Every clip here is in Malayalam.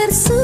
tener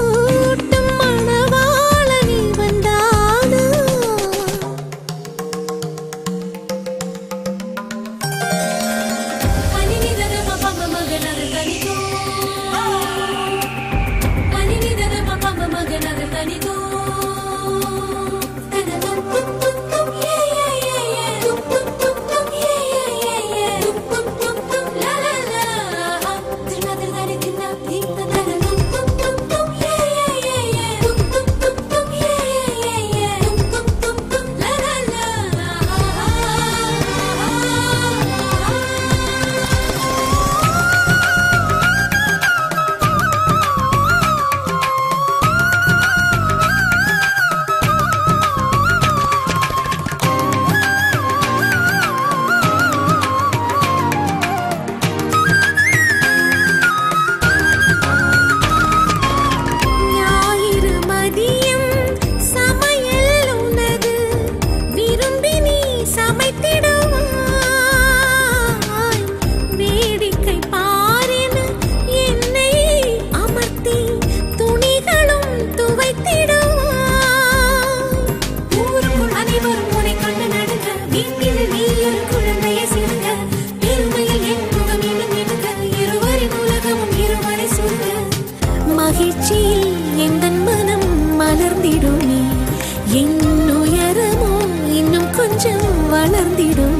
കുളിർച്ചയിൽ എന്നുയരമോ ഇന്നും കൊഞ്ചം വളർന്നിടും